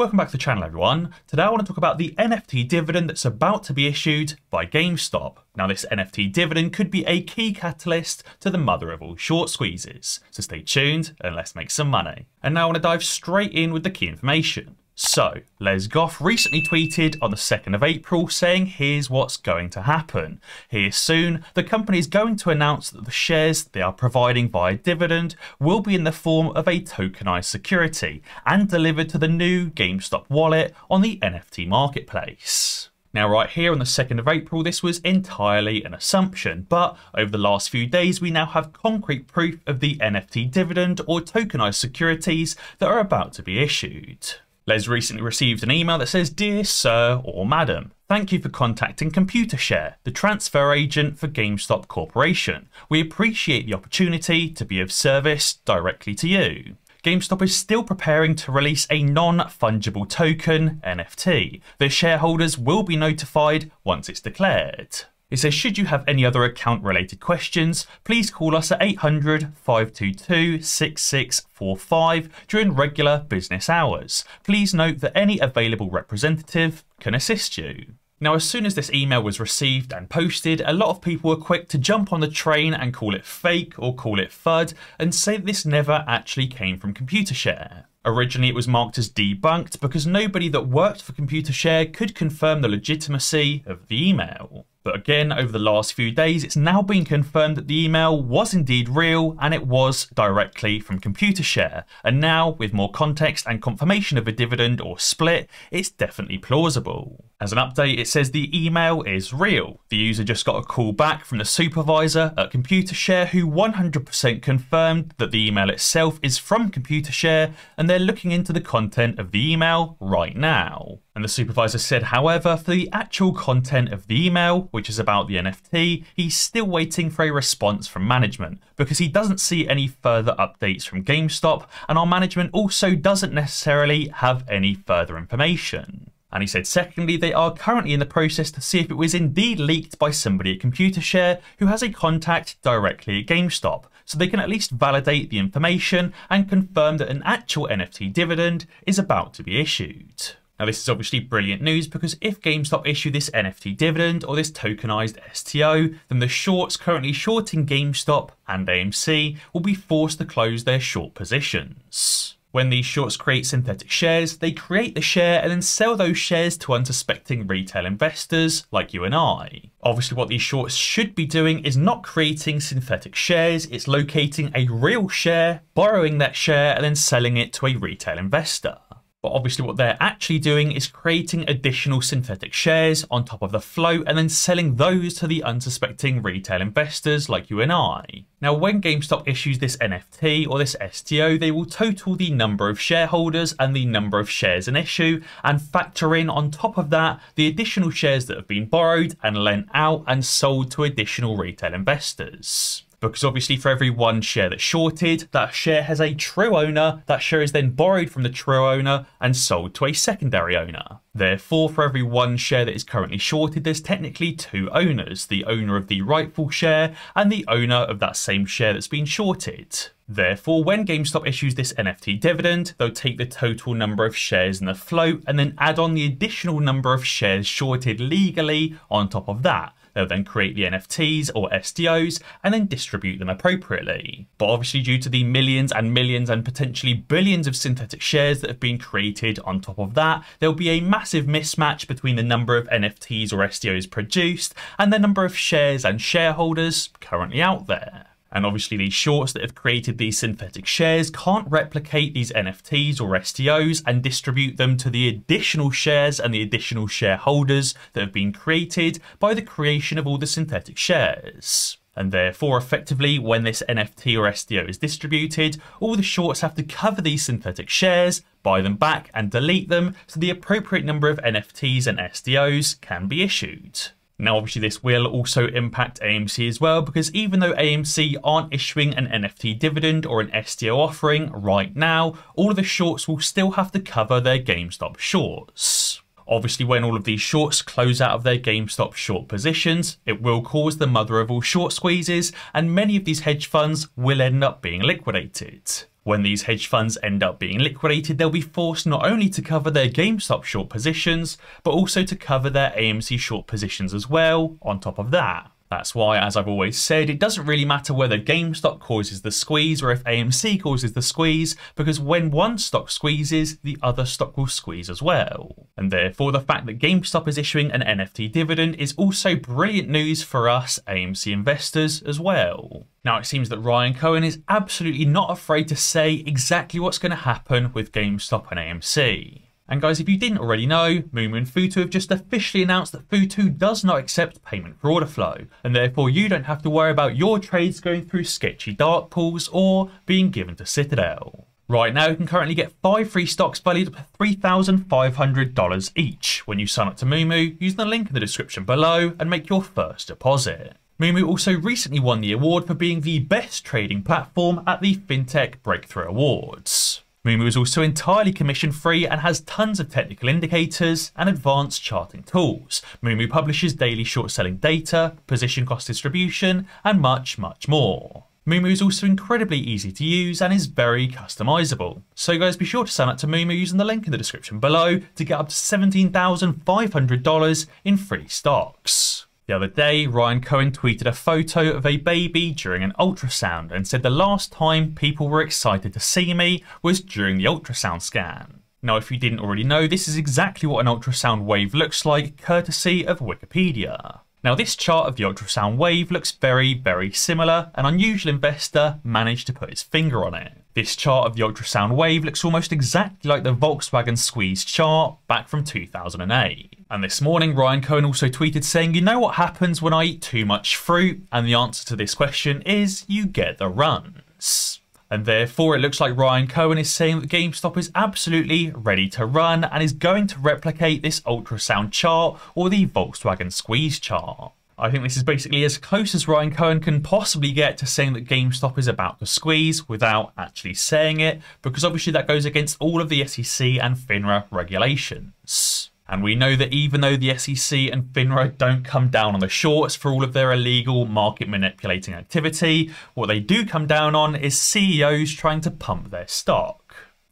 Welcome back to the channel everyone. Today I want to talk about the NFT dividend that's about to be issued by GameStop. Now this NFT dividend could be a key catalyst to the mother of all short squeezes, so stay tuned and let's make some money. And now I want to dive straight in with the key information. So, Les Goff recently tweeted on the 2nd of April saying here's what's going to happen. Here soon, the company is going to announce that the shares they are providing via dividend will be in the form of a tokenized security and delivered to the new GameStop wallet on the NFT marketplace. Now, right here on the 2nd of April, this was entirely an assumption, but over the last few days, we now have concrete proof of the NFT dividend or tokenized securities that are about to be issued. Les recently received an email that says, Dear Sir or Madam, Thank you for contacting Computershare, the transfer agent for GameStop Corporation. We appreciate the opportunity to be of service directly to you. GameStop is still preparing to release a non fungible token, NFT. The shareholders will be notified once it's declared. It says, should you have any other account related questions, please call us at 800 522 6645 during regular business hours. Please note that any available representative can assist you. Now, as soon as this email was received and posted, a lot of people were quick to jump on the train and call it fake or call it FUD and say this never actually came from Computershare. Originally, it was marked as debunked because nobody that worked for Computershare could confirm the legitimacy of the email. But again, over the last few days, it's now been confirmed that the email was indeed real and it was directly from Computershare. And now, with more context and confirmation of a dividend or split, it's definitely plausible. As an update, it says the email is real. The user just got a call back from the supervisor at Computershare who 100% confirmed that the email itself is from Computershare and they're looking into the content of the email right now. And the supervisor said, however, for the actual content of the email, which is about the NFT, he's still waiting for a response from management because he doesn't see any further updates from GameStop, and our management also doesn't necessarily have any further information. And he said, secondly, they are currently in the process to see if it was indeed leaked by somebody at Computershare who has a contact directly at GameStop, so they can at least validate the information and confirm that an actual NFT dividend is about to be issued. Now, this is obviously brilliant news because if GameStop issue this NFT dividend or this tokenized STO, then the shorts currently shorting GameStop and AMC will be forced to close their short positions. When these shorts create synthetic shares, they create the share and then sell those shares to unsuspecting retail investors like you and I. Obviously, what these shorts should be doing is not creating synthetic shares, it's locating a real share, borrowing that share, and then selling it to a retail investor. But obviously what they're actually doing is creating additional synthetic shares on top of the float and then selling those to the unsuspecting retail investors like you and I. Now when GameStop issues this NFT or this STO, they will total the number of shareholders and the number of shares in issue and factor in on top of that the additional shares that have been borrowed and lent out and sold to additional retail investors because obviously for every one share that's shorted, that share has a true owner, that share is then borrowed from the true owner and sold to a secondary owner. Therefore, for every one share that is currently shorted, there's technically two owners, the owner of the rightful share and the owner of that same share that's been shorted. Therefore, when GameStop issues this NFT dividend, they'll take the total number of shares in the float and then add on the additional number of shares shorted legally on top of that. They'll then create the NFTs or STOs and then distribute them appropriately. But obviously due to the millions and millions and potentially billions of synthetic shares that have been created on top of that, there'll be a massive mismatch between the number of NFTs or STOs produced and the number of shares and shareholders currently out there. And obviously these shorts that have created these synthetic shares can't replicate these NFTs or STOs and distribute them to the additional shares and the additional shareholders that have been created by the creation of all the synthetic shares. And therefore, effectively, when this NFT or STO is distributed, all the shorts have to cover these synthetic shares, buy them back, and delete them so the appropriate number of NFTs and STOs can be issued. Now, obviously, this will also impact AMC as well, because even though AMC aren't issuing an NFT dividend or an STO offering right now, all of the shorts will still have to cover their GameStop shorts. Obviously, when all of these shorts close out of their GameStop short positions, it will cause the mother of all short squeezes, and many of these hedge funds will end up being liquidated. When these hedge funds end up being liquidated, they'll be forced not only to cover their GameStop short positions, but also to cover their AMC short positions as well, on top of that. That's why, as I've always said, it doesn't really matter whether GameStop causes the squeeze or if AMC causes the squeeze, because when one stock squeezes, the other stock will squeeze as well. And therefore, the fact that GameStop is issuing an NFT dividend is also brilliant news for us AMC investors as well. Now, it seems that Ryan Cohen is absolutely not afraid to say exactly what's going to happen with GameStop and AMC. And guys, if you didn't already know, Moomoo and Futu have just officially announced that Futu does not accept payment for order flow, and therefore you don't have to worry about your trades going through sketchy dark pools or being given to Citadel. Right now, you can currently get 5 free stocks valued at $3,500 each when you sign up to Moomoo using the link in the description below and make your first deposit. Moomoo also recently won the award for being the best trading platform at the FinTech Breakthrough Awards. Moomoo is also entirely commission free and has tons of technical indicators and advanced charting tools. Moomoo publishes daily short selling data, position cost distribution, and much, much more. Moomoo is also incredibly easy to use and is very customizable. So guys, be sure to sign up to Moomoo using the link in the description below to get up to $17,500 in free stocks. The other day, Ryan Cohen tweeted a photo of a baby during an ultrasound and said the last time people were excited to see me was during the ultrasound scan. Now, if you didn't already know, this is exactly what an ultrasound wave looks like, courtesy of Wikipedia. Now, this chart of the ultrasound wave looks very, very similar. An unusual investor managed to put his finger on it. This chart of the ultrasound wave looks almost exactly like the Volkswagen squeeze chart back from 2008. And this morning, Ryan Cohen also tweeted saying, You know what happens when I eat too much fruit? And the answer to this question is you get the runs. And therefore, it looks like Ryan Cohen is saying that GameStop is absolutely ready to run and is going to replicate this ultrasound chart or the Volkswagen squeeze chart. I think this is basically as close as Ryan Cohen can possibly get to saying that GameStop is about to squeeze without actually saying it, because obviously that goes against all of the SEC and FINRA regulations. And we know that even though the SEC and FINRA don't come down on the shorts for all of their illegal market manipulating activity, what they do come down on is CEOs trying to pump their stock.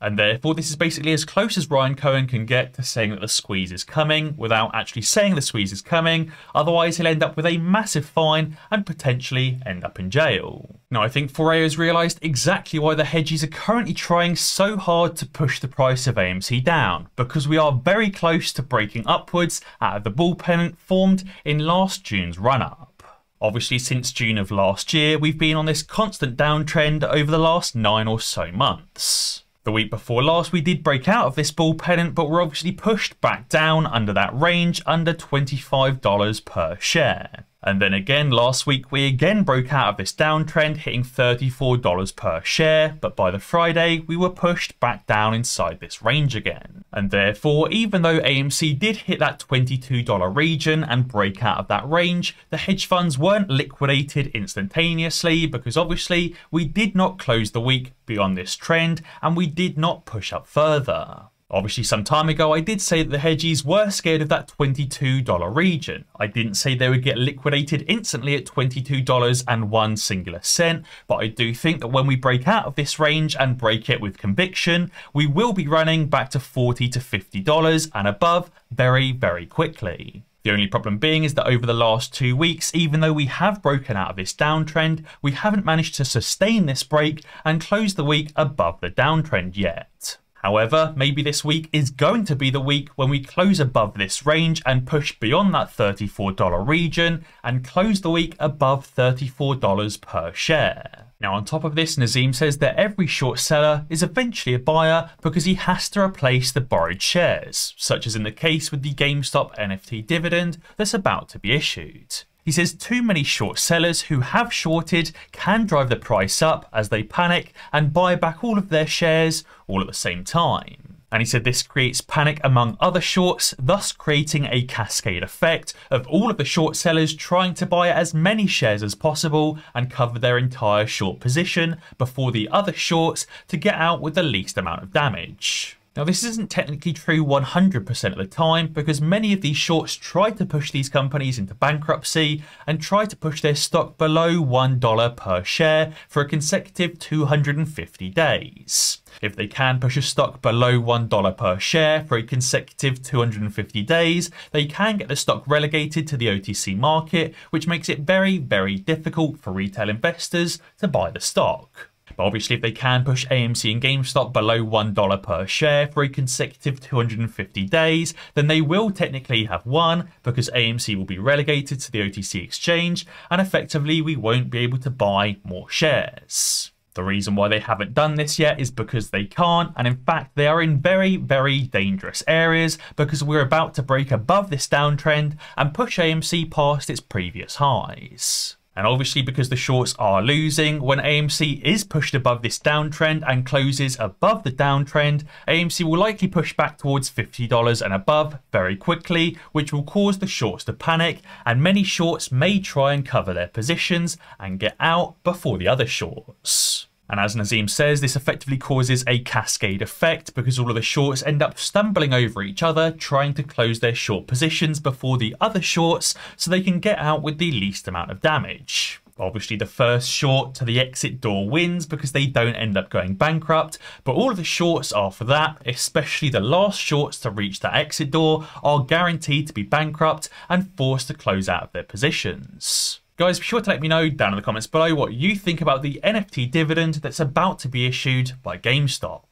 And therefore, this is basically as close as Ryan Cohen can get to saying that the squeeze is coming without actually saying the squeeze is coming. Otherwise, he'll end up with a massive fine and potentially end up in jail. Now, I think Foray has realised exactly why the hedgies are currently trying so hard to push the price of AMC down, because we are very close to breaking upwards out of the bull pennant formed in last June's run up. Obviously, since June of last year, we've been on this constant downtrend over the last nine or so months. The week before last, we did break out of this bull pennant, but we're obviously pushed back down under that range under $25 per share. And then again, last week we again broke out of this downtrend, hitting $34 per share, but by the Friday we were pushed back down inside this range again. And therefore, even though AMC did hit that $22 region and break out of that range, the hedge funds weren't liquidated instantaneously because obviously we did not close the week beyond this trend and we did not push up further. Obviously, some time ago, I did say that the hedgies were scared of that $22 region. I didn't say they would get liquidated instantly at $22 and one singular cent, but I do think that when we break out of this range and break it with conviction, we will be running back to 40 to $50 and above very, very quickly. The only problem being is that over the last two weeks, even though we have broken out of this downtrend, we haven't managed to sustain this break and close the week above the downtrend yet. However, maybe this week is going to be the week when we close above this range and push beyond that $34 region and close the week above $34 per share. Now, on top of this, Nazim says that every short seller is eventually a buyer because he has to replace the borrowed shares, such as in the case with the GameStop NFT dividend that's about to be issued. He says too many short sellers who have shorted can drive the price up as they panic and buy back all of their shares all at the same time. And he said this creates panic among other shorts, thus creating a cascade effect of all of the short sellers trying to buy as many shares as possible and cover their entire short position before the other shorts to get out with the least amount of damage. Now, this isn't technically true 100% of the time because many of these shorts try to push these companies into bankruptcy and try to push their stock below $1 per share for a consecutive 250 days. If they can push a stock below $1 per share for a consecutive 250 days, they can get the stock relegated to the OTC market, which makes it very, very difficult for retail investors to buy the stock. But obviously, if they can push AMC and GameStop below $1 per share for a consecutive 250 days, then they will technically have won because AMC will be relegated to the OTC exchange and effectively we won't be able to buy more shares. The reason why they haven't done this yet is because they can't, and in fact, they are in very, very dangerous areas because we're about to break above this downtrend and push AMC past its previous highs. And obviously, because the shorts are losing, when AMC is pushed above this downtrend and closes above the downtrend, AMC will likely push back towards $50 and above very quickly, which will cause the shorts to panic, and many shorts may try and cover their positions and get out before the other shorts. And as Nazim says, this effectively causes a cascade effect because all of the shorts end up stumbling over each other, trying to close their short positions before the other shorts so they can get out with the least amount of damage. Obviously, the first short to the exit door wins because they don't end up going bankrupt, but all of the shorts after that, especially the last shorts to reach that exit door, are guaranteed to be bankrupt and forced to close out of their positions. Guys, be sure to let me know down in the comments below what you think about the NFT dividend that's about to be issued by GameStop.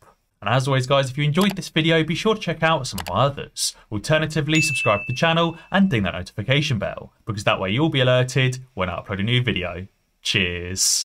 And as always, guys, if you enjoyed this video, be sure to check out some of my others. Alternatively, subscribe to the channel and ding that notification bell, because that way you'll be alerted when I upload a new video. Cheers.